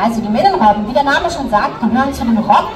Also die Männenrobben, wie der Name schon sagt, gehören zu den Robben